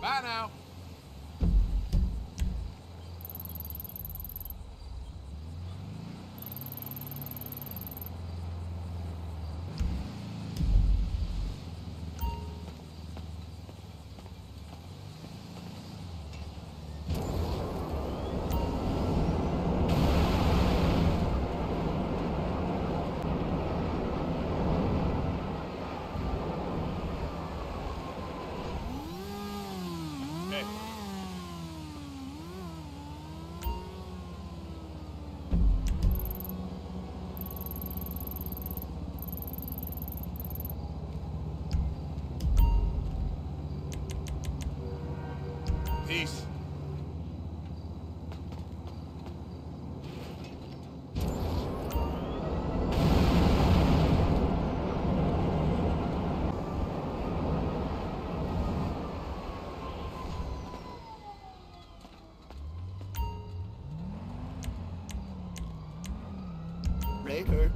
Bye now. Peace. Raker.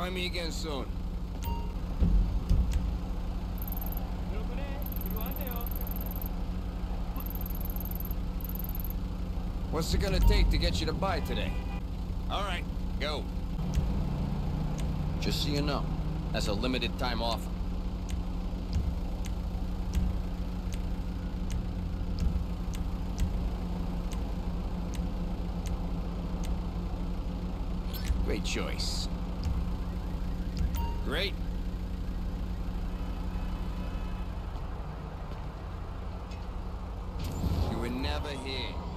Find me again soon. What's it gonna take to get you to buy today? All right, go. Just so you know, that's a limited time offer. Great choice. Great. You were never here.